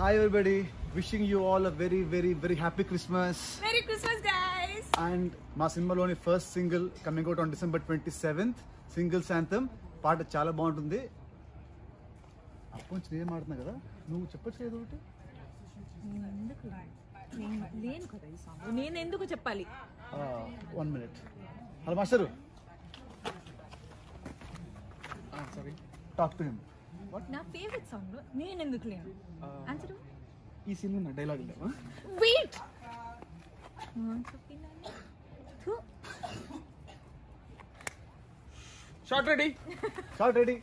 Hi everybody wishing you all a very very very happy Christmas merry Christmas guys and మా సినిమాలోని first single coming out on December twenty seventh single శాంతం పాట చాలా బాగుంటుంది. అప్పటి నుంచి నేను మాడుతున్నా కదా నువ్వు చెప్పచ్చు ఏదో ఒకటి. నేను ఎందుకు నేను లేను కదా ఈ సాంగ్ నేను ఎందుకు చెప్పాలి? One minute hello master sorry talk to him నా ఫేవరెట్ సాంగ్ నేను ఎందుకు లేను ఆన్సర్ ఈ సీన్ నా డైలాగ్ లేవా? Wait shot ready shot ready